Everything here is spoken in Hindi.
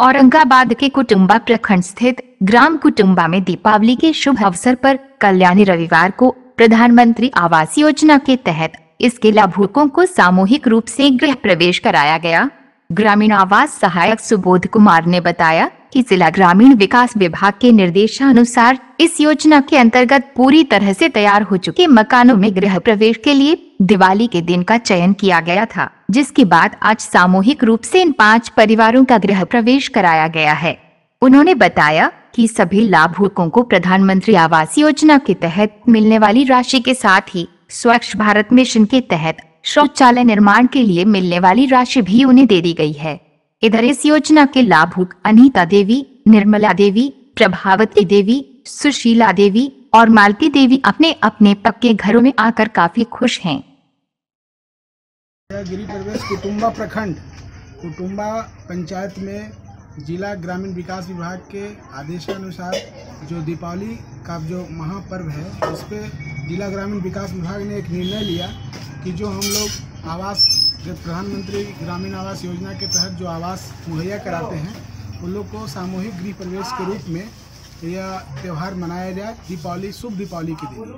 औरंगाबाद के कुटुम्बा प्रखंड स्थित ग्राम कुटुम्बा में दीपावली के शुभ अवसर पर कल्याणी रविवार को प्रधानमंत्री आवास योजना के तहत इसके लाभुकों को सामूहिक रूप से गृह प्रवेश कराया गया। ग्रामीण आवास सहायक सुबोध कुमार ने बताया कि जिला ग्रामीण विकास विभाग के निर्देशानुसार इस योजना के अंतर्गत पूरी तरह से तैयार हो चुके मकानों में गृह प्रवेश के लिए दिवाली के दिन का चयन किया गया था, जिसके बाद आज सामूहिक रूप से इन पाँच परिवारों का गृह प्रवेश कराया गया है। उन्होंने बताया कि सभी लाभुकों को प्रधानमंत्री आवास योजना के तहत मिलने वाली राशि के साथ ही स्वच्छ भारत मिशन के तहत शौचालय निर्माण के लिए मिलने वाली राशि भी उन्हें दे दी गई है। इधर इस योजना के लाभुक अनीता देवी, निर्मला देवी, प्रभावती देवी, सुशीला देवी और मालती देवी अपने अपने पक्के घरों में आकर काफ़ी खुश हैं। गिरी प्रवेश कुटुम्बा प्रखंड। कुटुम्बा पंचायत में जिला ग्रामीण विकास विभाग के आदेशानुसार जो दीपावली का जो महापर्व है, उस पर जिला ग्रामीण विकास विभाग ने एक निर्णय लिया कि जो हम लोग आवास प्रधानमंत्री ग्रामीण आवास योजना के तहत जो आवास मुहैया कराते हैं, उन लोग को सामूहिक गृह प्रवेश के रूप में यह त्यौहार मनाया जाए, दीपावली, शुभ दीपावली के दिन।